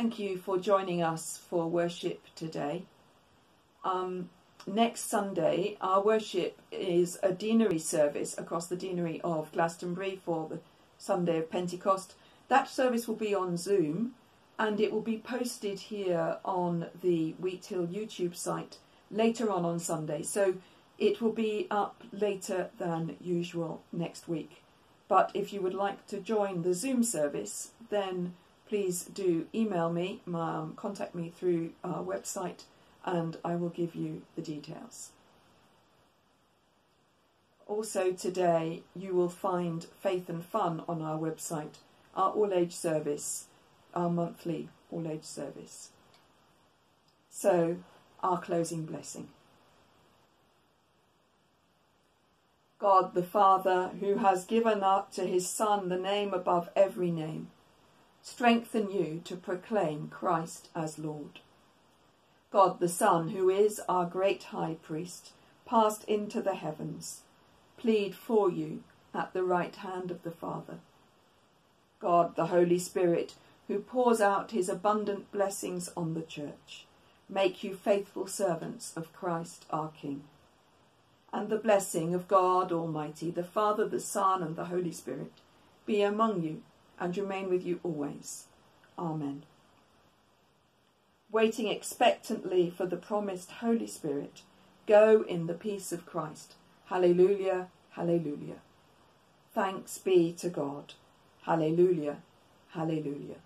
Thank you for joining us for worship today. Um, next Sunday, our worship is a deanery service across the deanery of Glastonbury for the Sunday of Pentecost. That service will be on Zoom and it will be posted here on the Wheathill YouTube site later on on Sunday. So it will be up later than usual next week. But if you would like to join the Zoom service, then please do email me, um, contact me through our website, and I will give you the details. Also, today you will find Faith and Fun on our website, our all age service, our monthly all age service. So, our closing blessing. God the Father, who has given up to his Son the name above every name, strengthen you to proclaim Christ as Lord. God the Son, who is our great high priest, passed into the heavens, plead for you at the right hand of the Father. God the Holy Spirit, who pours out his abundant blessings on the church, make you faithful servants of Christ our King and the blessing of God Almighty, the Father, the Son, and the Holy Spirit be among you and remain with you always. Amen. Waiting expectantly for the promised Holy Spirit, go in the peace of Christ. Hallelujah, hallelujah. Thanks be to God. Hallelujah, hallelujah.